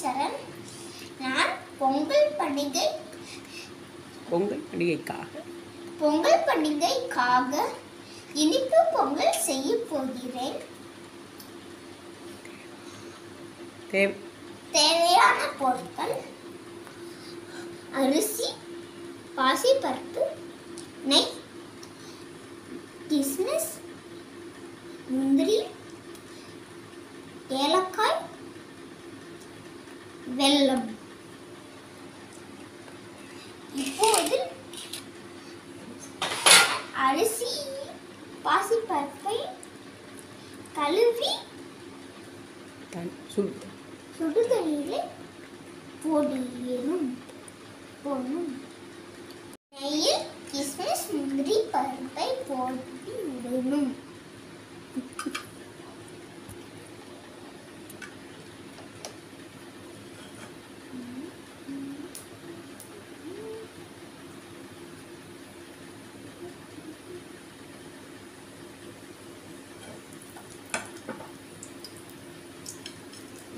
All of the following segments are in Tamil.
சரண் நான் பொங்கல் பண்டிகை பொங்கல் பண்டிகைக்காக? பொங்கல் பண்டிகைக்காக இனிப்பு பொங்கல் செய்ய போகிறேன். தேவ் தேவையான பொருட்கள் அரிசி பாசிப்பருப்பு நெய் கிஸ்மிஸ் முந்திரி ஏலக்காய் வெல்லம் இப்போது அரிசி பாசிப்பருப்பை கழுவி சுடு சுடுதண்ணீரில் போடணும். போடணும். நெய்யில் கிஸ்மிஸ் முந்திரி பருப்பை போட்டு விடணும்.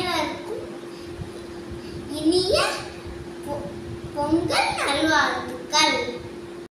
அனைவருக்கும் இனிய பொங்கல் நல்வாழ்த்துக்கள்.